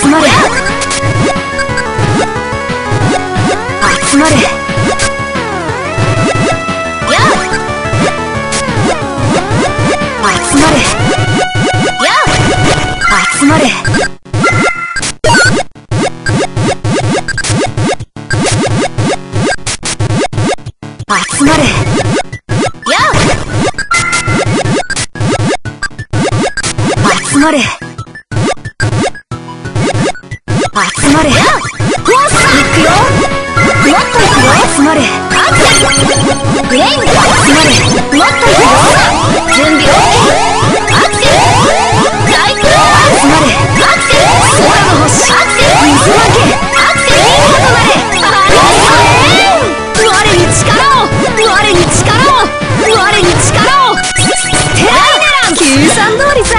集まれ。集まれ。や集まれ。まれ。まれ。や行くよ。もっと行くよ集まれ。アクセルブレイン集まれ。もっと行くよ。準備 OK アクセル大空集まれアクセル空の星。アクセル水分けアクセル外まで我に力を。我に力を。我に力を。テライネラン計算通りさ。